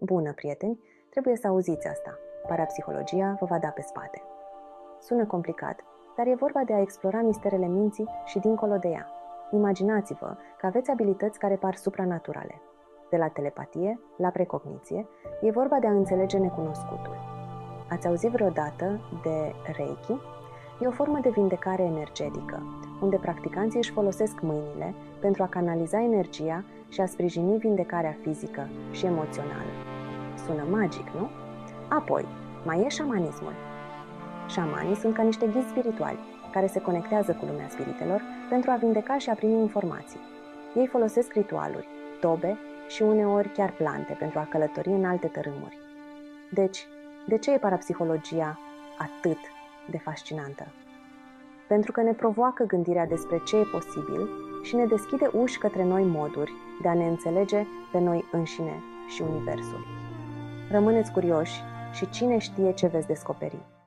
Bună, prieteni, trebuie să auziți asta. Parapsihologia vă va da pe spate. Sună complicat, dar e vorba de a explora misterele minții și dincolo de ea. Imaginați-vă că aveți abilități care par supranaturale. De la telepatie la precogniție, e vorba de a înțelege necunoscutul. Ați auzit vreodată de Reiki? E o formă de vindecare energetică, unde practicanții își folosesc mâinile pentru a canaliza energia și a sprijini vindecarea fizică și emoțională. Sună magic, nu? Apoi, mai e șamanismul. Șamanii sunt ca niște ghizi spirituali, care se conectează cu lumea spiritelor pentru a vindeca și a primi informații. Ei folosesc ritualuri, tobe și uneori chiar plante pentru a călători în alte tărâmuri. Deci, de ce e parapsihologia atât de fascinantă? Pentru că ne provoacă gândirea despre ce e posibil și ne deschide uși către noi moduri de a ne înțelege pe noi înșine și Universul. Rămâneți curioși și cine știe ce veți descoperi.